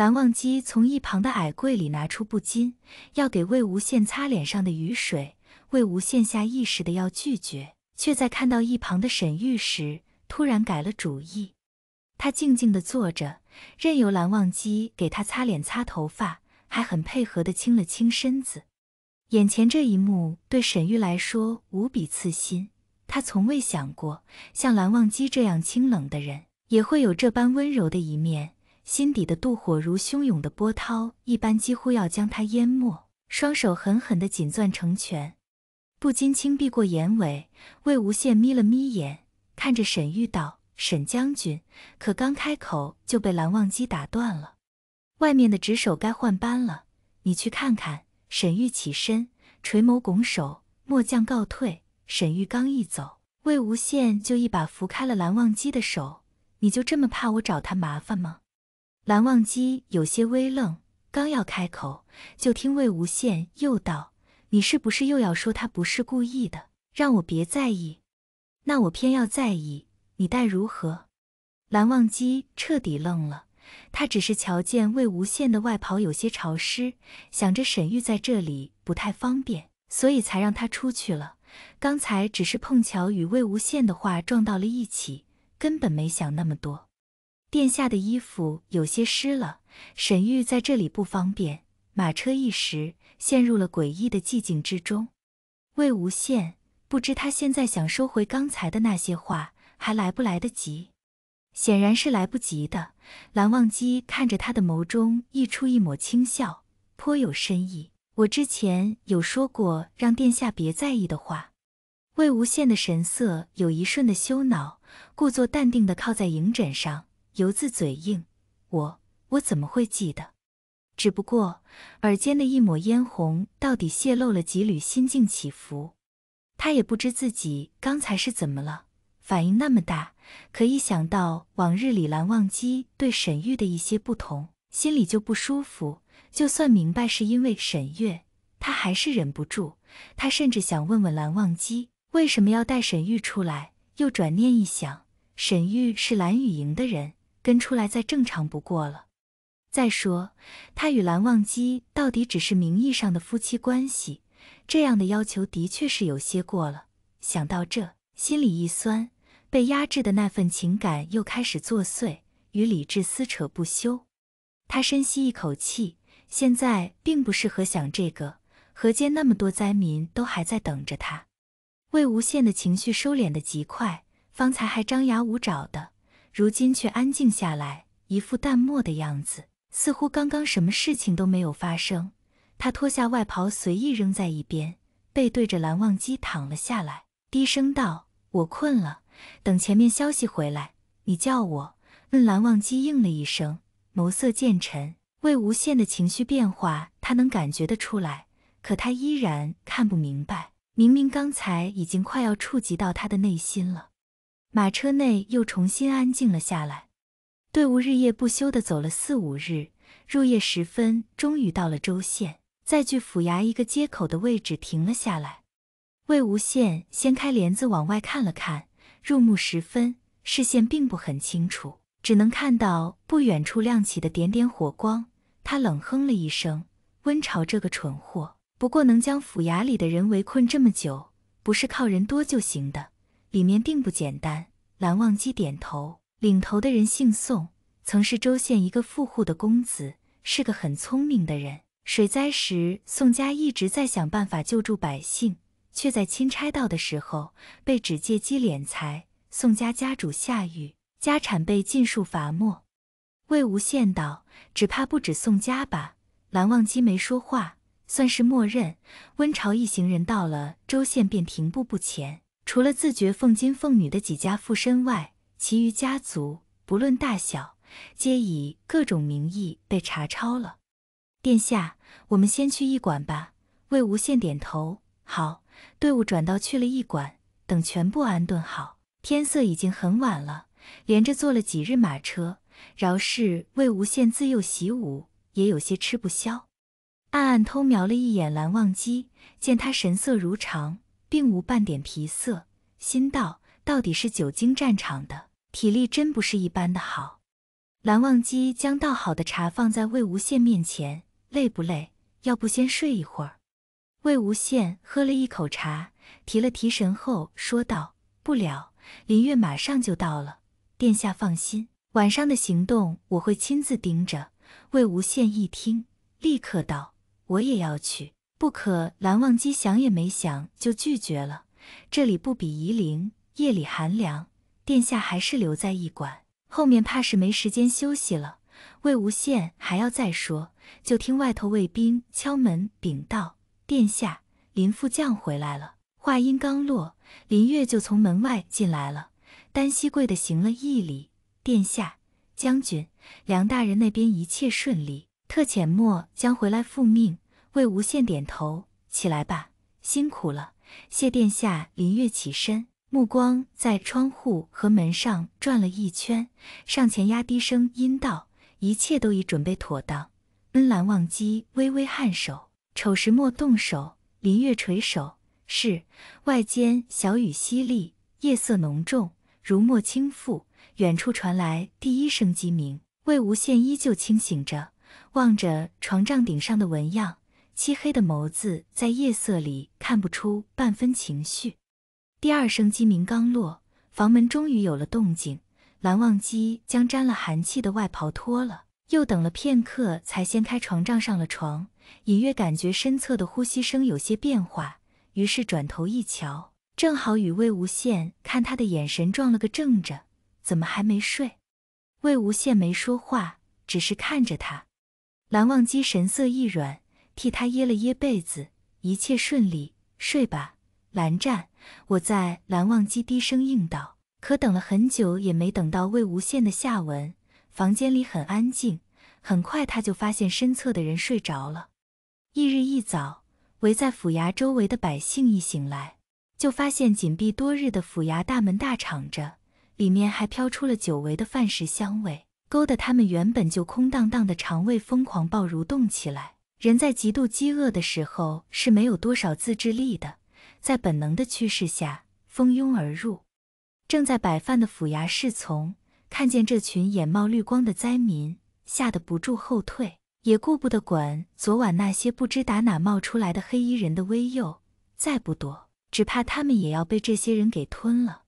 蓝忘机从一旁的矮柜里拿出布巾，要给魏无羡擦脸上的雨水。魏无羡下意识的要拒绝，却在看到一旁的沈玉时，突然改了主意。他静静的坐着，任由蓝忘机给他擦脸、擦头发，还很配合的清了清身子。眼前这一幕对沈玉来说无比刺心，他从未想过像蓝忘机这样清冷的人，也会有这般温柔的一面。心底的妒火如汹涌的波涛一般，几乎要将他淹没。双手狠狠地紧攥成拳，不禁轻闭过眼尾。魏无羡眯了眯眼，看着沈玉道：“沈将军。”可刚开口就被蓝忘机打断了：“外面的值守该换班了，你去看看。”沈玉起身，垂眸拱手：“末将告退。”沈玉刚一走，魏无羡就一把扶开了蓝忘机的手：“你就这么怕我找他麻烦吗？”蓝忘机有些微愣，刚要开口，就听魏无羡又道：“你是不是又要说他不是故意的，让我别在意？那我偏要在意，你待如何？”蓝忘机彻底愣了，他只是瞧见魏无羡的外袍有些潮湿，想着沈玉在这里不太方便，所以才让他出去了。刚才只是碰巧与魏无羡的话撞到了一起，根本没想那么多。殿下的衣服有些湿了，沈玉在这里不方便。马车一时陷入了诡异的寂静之中。魏无羡不知他现在想收回刚才的那些话，还来不来得及？显然是来不及的。蓝忘机看着他的眸中溢出一抹轻笑，颇有深意。我之前有说过让殿下别在意的话。魏无羡的神色有一瞬的羞恼，故作淡定的靠在影枕上。犹自嘴硬，我我怎么会记得？只不过耳间的一抹嫣红，到底泄露了几缕心境起伏。他也不知自己刚才是怎么了，反应那么大。可一想到往日里蓝忘机对沈玉的一些不同，心里就不舒服。就算明白是因为沈月，他还是忍不住。他甚至想问问蓝忘机为什么要带沈玉出来，又转念一想，沈玉是蓝雨营的人。跟出来再正常不过了。再说，他与蓝忘机到底只是名义上的夫妻关系，这样的要求的确是有些过了。想到这，心里一酸，被压制的那份情感又开始作祟，与理智撕扯不休。他深吸一口气，现在并不适合想这个。河间那么多灾民都还在等着他。魏无羡的情绪收敛的极快，方才还张牙舞爪的。如今却安静下来，一副淡漠的样子，似乎刚刚什么事情都没有发生。他脱下外袍，随意扔在一边，背对着蓝忘机躺了下来，低声道：“我困了，等前面消息回来，你叫我。”问蓝忘机应了一声，眸色渐沉。魏无羡的情绪变化，他能感觉得出来，可他依然看不明白。明明刚才已经快要触及到他的内心了。马车内又重新安静了下来，队伍日夜不休地走了四五日，入夜时分，终于到了州县，在距府衙一个街口的位置停了下来。魏无羡掀开帘子往外看了看，入暮时分，视线并不很清楚，只能看到不远处亮起的点点火光。他冷哼了一声：“温朝这个蠢货，不过能将府衙里的人围困这么久，不是靠人多就行的。”里面并不简单。蓝忘机点头，领头的人姓宋，曾是州县一个富户的公子，是个很聪明的人。水灾时，宋家一直在想办法救助百姓，却在钦差到的时候被指借机敛财。宋家家主下狱，家产被尽数罚没。魏无羡道：“只怕不止宋家吧？”蓝忘机没说话，算是默认。温朝一行人到了州县，便停步不前。除了自觉奉金奉女的几家附身外，其余家族不论大小，皆以各种名义被查抄了。殿下，我们先去驿馆吧。魏无羡点头，好。队伍转到去了驿馆，等全部安顿好，天色已经很晚了。连着坐了几日马车，饶是魏无羡自幼习武，也有些吃不消。暗暗偷瞄了一眼蓝忘机，见他神色如常。并无半点疲色，心道：到底是久经战场的，体力真不是一般的好。蓝忘机将倒好的茶放在魏无羡面前，累不累？要不先睡一会儿？魏无羡喝了一口茶，提了提神后说道：“不了，林月马上就到了，殿下放心，晚上的行动我会亲自盯着。”魏无羡一听，立刻道：“我也要去。”不可。蓝忘机想也没想就拒绝了。这里不比夷陵，夜里寒凉，殿下还是留在驿馆，后面怕是没时间休息了。魏无羡还要再说，就听外头卫兵敲门禀道：“殿下，林副将回来了。”话音刚落，林月就从门外进来了，单膝跪的行了一礼：“殿下，将军，梁大人那边一切顺利，特遣末将回来复命。”魏无羡点头：“起来吧，辛苦了。”谢殿下。林月起身，目光在窗户和门上转了一圈，上前压低声音道：“一切都已准备妥当。”恩兰忘机微微颔首，丑时莫动手。林月垂首：“是。”外间小雨淅沥，夜色浓重，如墨轻覆。远处传来第一声鸡鸣。魏无羡依旧清醒着，望着床帐顶上的纹样。漆黑的眸子在夜色里看不出半分情绪。第二声鸡鸣刚落，房门终于有了动静。蓝忘机将沾了寒气的外袍脱了，又等了片刻，才掀开床帐上了床。隐约感觉身侧的呼吸声有些变化，于是转头一瞧，正好与魏无羡看他的眼神撞了个正着。怎么还没睡？魏无羡没说话，只是看着他。蓝忘机神色一软。替他掖了掖被子，一切顺利，睡吧，蓝湛。我在。蓝忘机低声应道。可等了很久，也没等到魏无羡的下文。房间里很安静，很快他就发现身侧的人睡着了。翌日一早，围在府衙周围的百姓一醒来，就发现紧闭多日的府衙大门大敞着，里面还飘出了久违的饭食香味，勾得他们原本就空荡荡的肠胃疯狂暴蠕动起来。人在极度饥饿的时候是没有多少自制力的，在本能的驱使下蜂拥而入。正在摆饭的府衙侍从看见这群眼冒绿光的灾民，吓得不住后退，也顾不得管昨晚那些不知打哪冒出来的黑衣人的威诱，再不躲，只怕他们也要被这些人给吞了。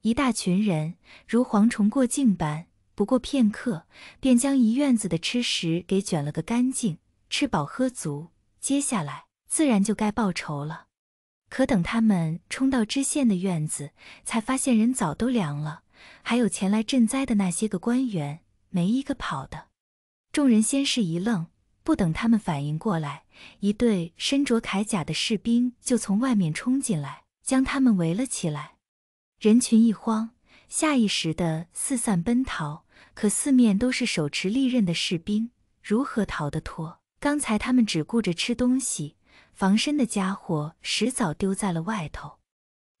一大群人如蝗虫过境般，不过片刻，便将一院子的吃食给卷了个干净。吃饱喝足，接下来自然就该报仇了。可等他们冲到知县的院子，才发现人早都凉了，还有前来赈灾的那些个官员，没一个跑的。众人先是一愣，不等他们反应过来，一队身着铠甲的士兵就从外面冲进来，将他们围了起来。人群一慌，下意识的四散奔逃，可四面都是手持利刃的士兵，如何逃得脱？刚才他们只顾着吃东西，防身的家伙迟早丢在了外头。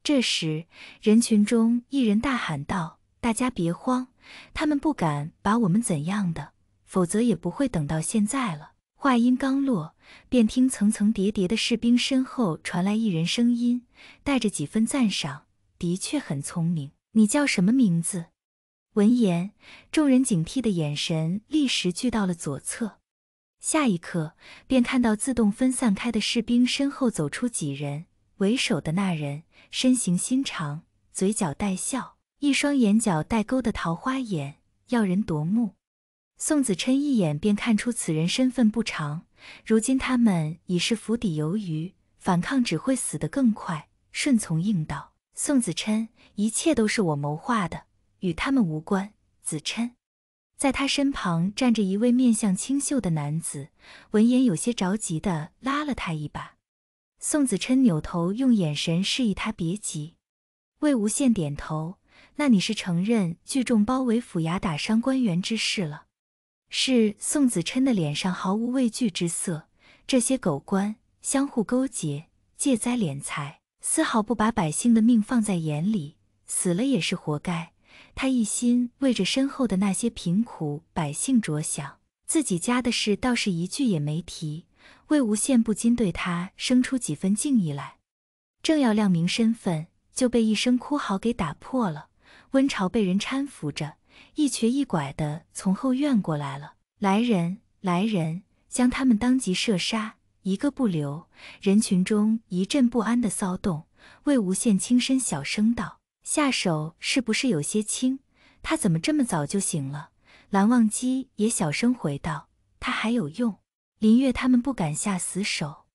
这时，人群中一人大喊道：“大家别慌，他们不敢把我们怎样的，否则也不会等到现在了。”话音刚落，便听层层叠叠的士兵身后传来一人声音，带着几分赞赏：“的确很聪明。你叫什么名字？”闻言，众人警惕的眼神立时聚到了左侧。下一刻，便看到自动分散开的士兵身后走出几人。为首的那人身形心长，嘴角带笑，一双眼角带钩的桃花眼，耀人夺目。宋子琛一眼便看出此人身份不长，如今他们已是釜底游鱼，反抗只会死得更快。顺从应道：“宋子琛，一切都是我谋划的，与他们无关。”子琛。在他身旁站着一位面相清秀的男子，闻言有些着急的拉了他一把。宋子琛扭头用眼神示意他别急。魏无羡点头：“那你是承认聚众包围府衙打伤官员之事了？”是。宋子琛的脸上毫无畏惧之色。这些狗官相互勾结，借灾敛财，丝毫不把百姓的命放在眼里，死了也是活该。他一心为着身后的那些贫苦百姓着想，自己家的事倒是一句也没提。魏无羡不禁对他生出几分敬意来，正要亮明身份，就被一声哭嚎给打破了。温晁被人搀扶着，一瘸一拐的从后院过来了。来人，来人，将他们当即射杀，一个不留。人群中一阵不安的骚动。魏无羡轻声小声道：“下手是不是有些轻？他怎么这么早就醒了？”蓝忘机也小声回道：“他还有用。林月他们不敢下死手。”